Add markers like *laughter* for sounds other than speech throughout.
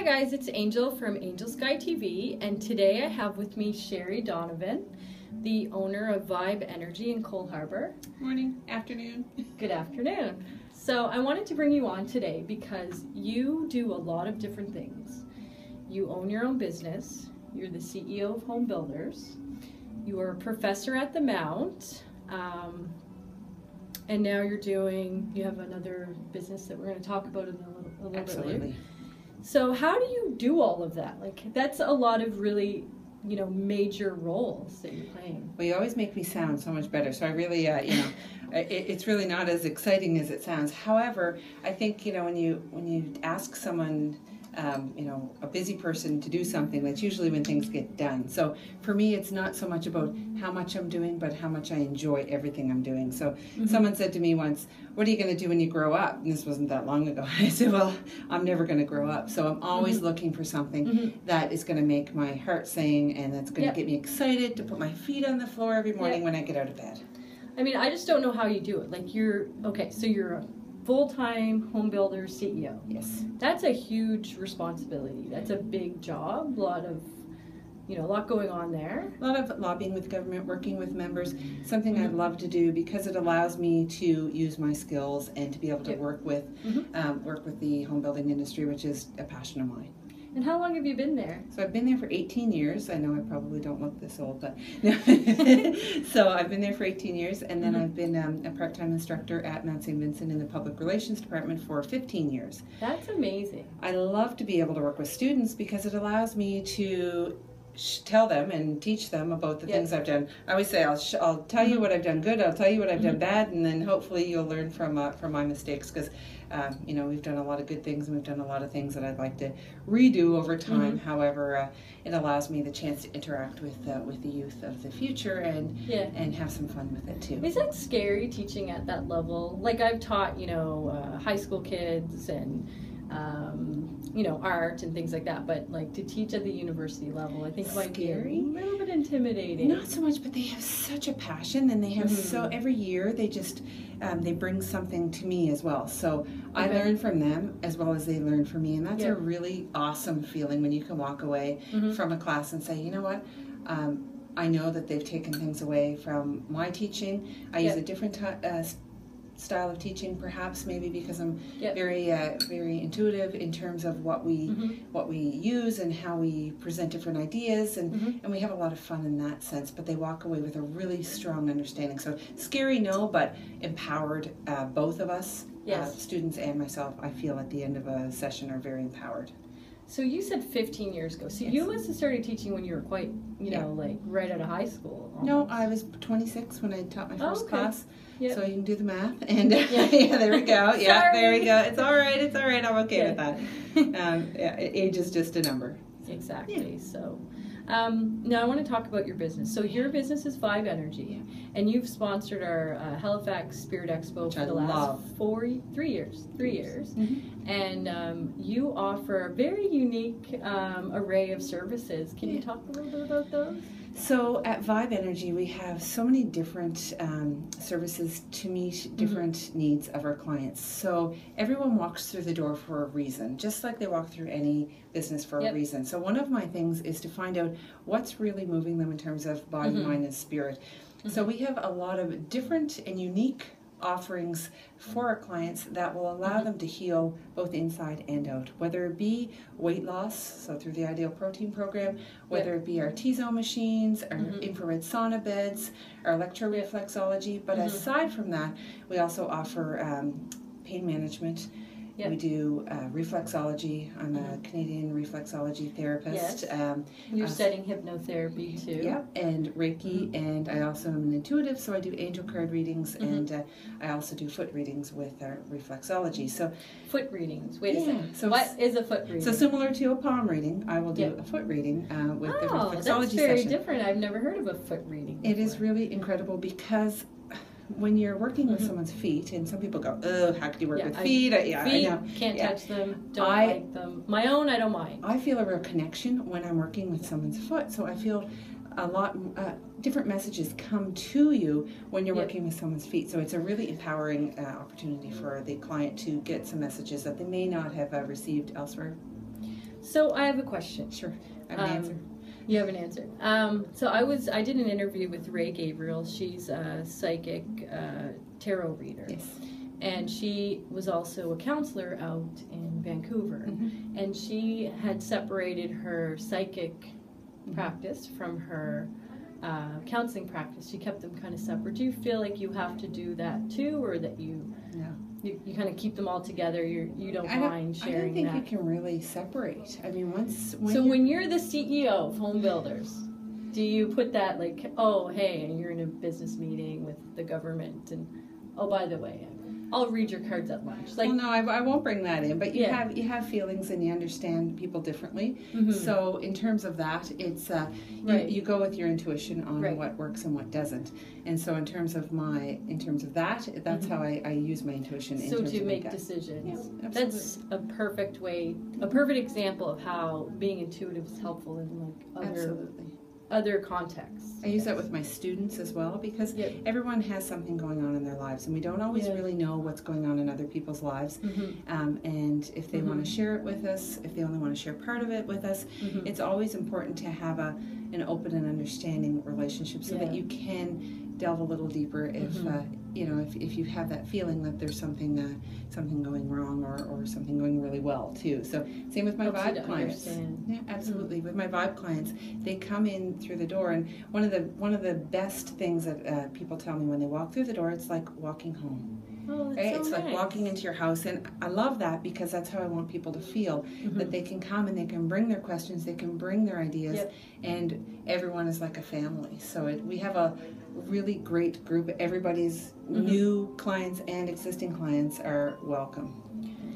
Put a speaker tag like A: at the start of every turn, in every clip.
A: Hi guys, it's Angel from Angel Skye TV, and today I have with me Sherry Donavon, the owner of Vibe Energy in Cole Harbour.
B: Morning, afternoon.
A: Good afternoon. So I wanted to bring you on today because you do a lot of different things. You own your own business, you're the CEO of Home Builders, you are a professor at the Mount, um, and now you're doing, you have another business that we're going to talk about in a little, a little bit later. So how do you do all of that? Like that's a lot of really, you know, major roles that you're playing.
B: Well, you always make me sound so much better. So I really, uh, you know, *laughs* it, it's really not as exciting as it sounds. However, I think you know when you when you ask someone um, you know, a busy person to do something, that's usually when things get done. So for me, it's not so much about how much I'm doing, but how much I enjoy everything I'm doing. So mm-hmm. someone said to me once, What are you going to do when you grow up? And this wasn't that long ago. *laughs* I said, Well, I'm never going to grow up. So I'm always mm-hmm. looking for something mm-hmm. that is going to make my heart sing and that's going to yep. get me excited to put my feet on the floor every morning yep. when I get out of bed.
A: I mean, I just don't know how you do it. Like, you're okay, so you're a full-time home builder CEO.
B: Yes.
A: That's a huge responsibility. That's a big job. A lot of you know, a lot going on there.
B: A lot of lobbying with government, working with members, something mm-hmm. I'd love to do because it allows me to use my skills and to be able to work with mm-hmm. um, work with the home building industry, which is a passion of mine.
A: And how long have you been there?
B: So I've been there for 18 years. I know I probably don't look this old, but *laughs* so I've been there for 18 years, and then mm-hmm. I've been um, a part-time instructor at Mount St. Vincent in the public relations department for 15 years.
A: That's amazing.
B: I love to be able to work with students because it allows me to tell them and teach them about the things I've done. I always say I'll sh- I'll tell you mm-hmm. what I've done good. I'll tell you what I've mm-hmm. done bad, and then hopefully you'll learn from uh, from my mistakes because um, you know we've done a lot of good things and we've done a lot of things that I'd like to redo over time. Mm-hmm. However, uh, it allows me the chance to interact with uh, with the youth of the future and yeah. and have some fun with it too.
A: Is that scary teaching at that level? Like I've taught you know uh, high school kids and um, you know, art and things like that. But like to teach at the university level, I think Scary. might be a little bit intimidating.
B: Not so much, but they have such a passion, and they have mm-hmm. so every year they just um, they bring something to me as well. So okay. I learn from them as well as they learn from me, and that's yep. a really awesome feeling when you can walk away mm-hmm. from a class and say, you know what. Um, I know that they've taken things away from my teaching. I yep. use a different t- uh, style of teaching, perhaps maybe because I'm yep. very uh, very intuitive in terms of what we mm-hmm. what we use and how we present different ideas, and mm-hmm. and we have a lot of fun in that sense. But they walk away with a really strong understanding. So scary, no, but empowered. Uh, both of us, uh, yes. uh, students and myself, I feel at the end of a session are very empowered.
A: So you said 15 years ago. So yes. you must have started teaching when you were quite, you know, yeah. like right out of high school.
B: Almost. No, I was 26 when I taught my first oh, okay. class. Yep. So you can do the math. And *laughs* yeah, yeah there we go. Yeah, there we go. It's all right. It's all right. I'm okay yeah. with that. *laughs* Um, yeah, age is just a number.
A: Exactly. So. Um, now I want to talk about your business. So your business is Vibe Energy, and you've sponsored our uh, Halifax Spirit Expo Which for I the last love. four, three years, three years, mm-hmm. and um, you offer a very unique um, array of services. Can you talk a little bit about those?
B: So at Vibe Energy, we have so many different um, services to meet mm-hmm. different mm-hmm. needs of our clients. So everyone walks through the door for a reason, just like they walk through any business for yep. a reason. So one of my things is to find out what's really moving them in terms of body, mm-hmm. mind, and spirit. Mm-hmm. So we have a lot of different and unique offerings for our clients that will allow them to heal both inside and out, whether it be weight loss, so through the Ideal Protein Program, whether yep. it be our T-zone machines, our mm-hmm. infrared sauna beds, our electroreflexology. But mm-hmm. aside from that, we also offer um, pain management Yep. We do uh, reflexology. I'm a mm-hmm. Canadian reflexology therapist.
A: Yes. Um, You're uh, studying hypnotherapy too.
B: Yep, and Reiki, mm-hmm. and I also am an intuitive, so I do angel card readings, mm-hmm. and uh, I also do foot readings with our reflexology. So
A: foot readings. Wait yeah. a second. So what is a foot reading?
B: So similar to a palm reading, I will do yep. a foot reading uh, with oh, the reflexology
A: that's very
B: session.
A: different. I've never heard of a foot reading. Before.
B: It is really incredible because when you're working with mm-hmm. someone's feet, and some people go, "Oh, how could you work yeah, with I, feet?" I,
A: yeah, feet, I know. Can't yeah. touch them. Don't I, like them. My own, I don't mind.
B: I feel a real connection when I'm working with someone's foot, so I feel a lot uh, different messages come to you when you're yep. working with someone's feet. So it's a really empowering uh, opportunity for the client to get some messages that they may not have uh, received elsewhere.
A: So I have a question.
B: Sure, I have an
A: Um,
B: answer.
A: You have an answer. Um, so I was I did an interview with Ray Gabriel. She's a psychic uh, tarot reader,
B: Yes.
A: and she was also a counselor out in Vancouver.
B: Mhm.
A: And she had separated her psychic practice from her uh, counseling practice. She kept them kind of separate. Do you feel like you have to do that too, or that you. You, you kind of keep them all together? You you don't
B: I don't,
A: mind
B: I
A: sharing
B: don't think
A: that?
B: you can really separate. I mean, once when
A: so
B: you're-
A: when you're the CEO of Home Builders, do you put that like, oh hey, and you're in a business meeting with the government, and oh by the way, I'll read your cards at lunch. Like,
B: well, no, I, I won't bring that in. But you
A: Yeah.
B: have you have feelings and you understand people differently.
A: mhm,
B: So in terms of that, it's uh, you,
A: Right.
B: you go with your intuition on
A: Right.
B: what works and what doesn't. And so in terms of my in terms of that, that's how I, I use my intuition. in
A: so
B: terms
A: to make decisions.
B: Yeah,
A: That's a perfect way, a perfect example of how being intuitive is helpful in like other
B: Absolutely.
A: Other contexts.
B: I use that with my students as well because
A: Yep.
B: everyone has something going on in their lives, and we don't always
A: Yeah.
B: really know what's going on in other people's lives.
A: Mhm,
B: Um, and if they want
A: Mhm.
B: to share it with us, if they only want to share part of it with us,
A: mhm.
B: it's always important to have a an open and understanding relationship so that you can delve a little deeper if
A: Mhm.
B: uh, you know if, if you have that feeling that there's something uh, something going wrong or, or something going really well too so same with my
A: Helps
B: vibe clients
A: understand.
B: yeah absolutely with my vibe clients they come in through the door and one of the one of the best things that uh, people tell me when they walk through the door it's like walking home
A: Oh, that's
B: right
A: so
B: it's like walking into your house and i love that because that's how i want people to feel
A: Mhm.
B: that they can come and they can bring their questions, they can bring their ideas,
A: Yep.
B: and everyone is like a family. So it, we have a really great group. Everybody's
A: Mhm.
B: new clients and existing clients are welcome.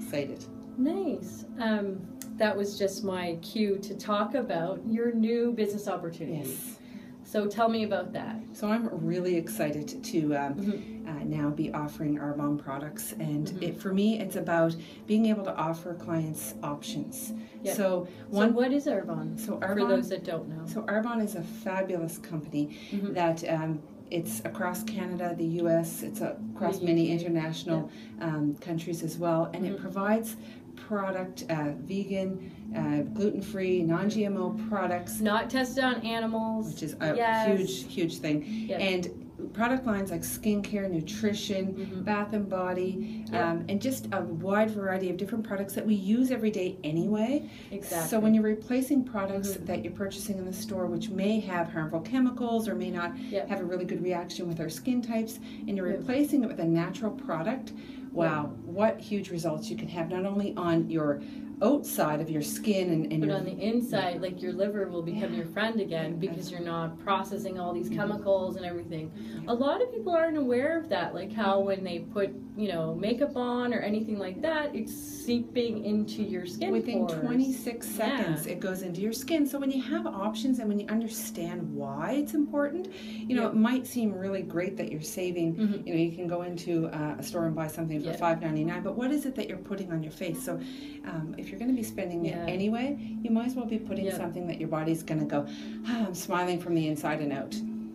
B: Excited.
A: Nice. Um, that was just my cue to talk about your new business opportunities.
B: Yes.
A: So tell me about that.
B: So I'm really excited to um,
A: Mhm.
B: uh, now be offering our Arbonne products, and
A: Mhm.
B: it, for me, it's about being able to offer clients options.
A: Yep.
B: So
A: So
B: one,
A: what is Arbonne?
B: so
A: For
B: Arbonne,
A: those that don't know.
B: so Arbonne is a fabulous company
A: Mhm.
B: that um, it's across Canada, the U.S., it's across many international um, countries as well, and it provides product uh, vegan, uh, gluten-free, non-GMO products,
A: Not tested on animals.
B: which is a
A: Yes.
B: huge, huge thing,
A: Yep.
B: and product lines like skincare, nutrition,
A: Mhm.
B: bath and body,
A: Yep.
B: um, and just a wide variety of different products that we use every day anyway.
A: Exactly.
B: So when you're replacing products
A: Mhm.
B: that you're purchasing in the store, which may have harmful chemicals or may not
A: Yep.
B: have a really good reaction with our skin types, and you're replacing it with a natural product, wow, what huge results you can have not only on your outside of your skin and, and
A: But
B: your
A: on the inside, like your liver will become
B: Yeah.
A: your friend again because you're not processing all these
B: Mhm.
A: chemicals and everything. A lot of people aren't aware of that, like how when they put, you know, makeup on or anything like that, it's seeping into your skin
B: within
A: pores.
B: 26 seconds it goes into your skin so when you have options and when you understand why it's important you know
A: Yeah.
B: it might seem really great that you're saving
A: Mhm.
B: you know you can go into uh, a store and buy something for
A: Yeah.
B: $5.99 but what is it that you're putting on your face so um, if you're going to be spending
A: Yeah.
B: it anyway you might as well be putting
A: Yeah.
B: something that your body's going to go ah, i'm smiling from the inside and out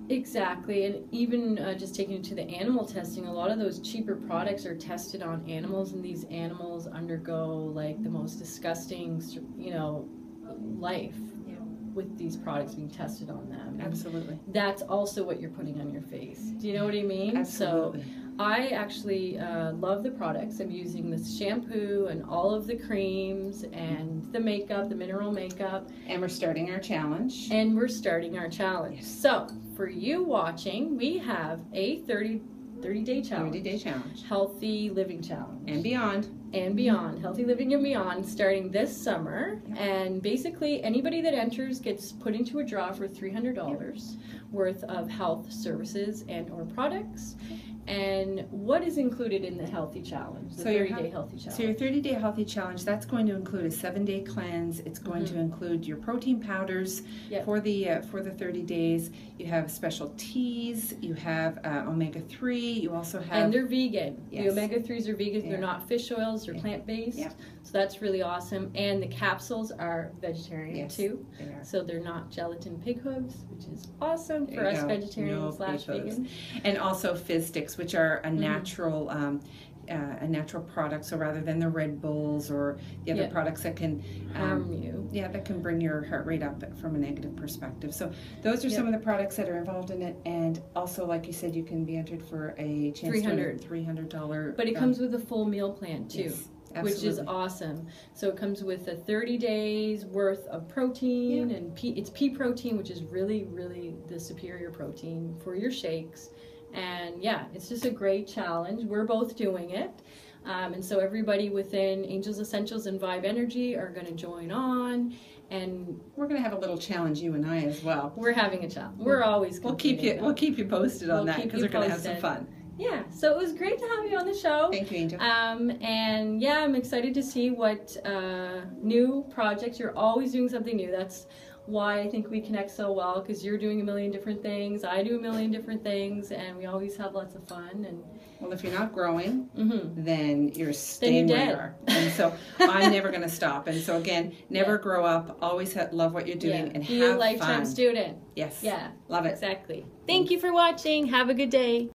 A: Exactly, and even uh, just taking it to the animal testing, a lot of those cheaper products are tested on animals, and these animals undergo like the most disgusting, you know, life
B: Yeah.
A: with these products being tested on them. And
B: absolutely
A: that's also what you're putting on your face. Do you know what I mean?
B: absolutely
A: So I actually uh, love the products. I'm using this shampoo and all of the creams and the makeup, the mineral makeup,
B: and we're starting our challenge
A: and we're starting our challenge.
B: Yes.
A: So, for you watching, we have a 30 30 day
B: 30
A: challenge.
B: day challenge
A: Healthy living challenge.
B: and beyond
A: and beyond. Healthy living and beyond starting this summer.
B: Yep.
A: And basically anybody that enters gets put into a draw for $300 worth of health services and or products. And what is included in the healthy challenge? The
B: So your
A: 30 day healthy challenge.
B: So your 30 day healthy challenge, that's going to include a seven day cleanse. It's going to include your protein powders
A: Mm-hmm. Yep.
B: for the uh, for the 30 days. You have special teas. You have uh, omega 3. You also have
A: and they're vegan. The omega 3s are vegan.
B: Yeah.
A: They're not fish oils, they're
B: Yeah.
A: plant based.
B: Yeah.
A: So that's really awesome. And the capsules are vegetarian
B: Yes.
A: too.
B: they are.
A: So they're not gelatin pig hooves, which is awesome
B: There
A: for us
B: go.
A: vegetarians
B: No
A: slash
B: pig hooves.
A: vegan.
B: and also fizz sticks, which are a
A: Mhm.
B: natural. Um, uh, a natural product. So rather than the Red Bulls or the other
A: Yeah.
B: products that can um,
A: Harm you.
B: yeah, that can bring your heart rate up from a negative perspective. So those are
A: Yep.
B: some of the products that are involved in it, and also, like you said, you can be entered for a chance to win a
A: 300.
B: three hundred dollar.
A: But it comes with a full meal plan too. which is awesome. So it comes with a 30 days worth of protein and pea, it's pea protein, which is really, really the superior protein for your shakes. And yeah, it's just a great challenge. We're both doing it. Um, and so everybody within Angels Essentials and Vibe Energy are going to join on. And
B: We're gonna have a little challenge, you and I as well.
A: we're having a challenge. We're always
B: We'll keep you. We'll keep you posted on
A: We'll
B: that because we're gonna have some fun.
A: Yeah, so it was great to have you on the show.
B: Thank you, Angel.
A: Um, and yeah, I'm excited to see what uh, new projects. You're always doing something new. That's why I think we connect so well because you're doing a million different things. I do a million different things, and we always have lots of fun. And
B: well, if you're not growing,
A: mhm.
B: then you're staying
A: you're
B: where you are. And so *laughs* I'm never going to stop. And so again, never
A: Yeah.
B: grow up. Always ha- love what you're doing
A: yeah,
B: and
A: be
B: have
A: a lifetime
B: fun.
A: student.
B: Yes.
A: Yeah,
B: Love it.
A: exactly. Thank you for watching. Have a good day.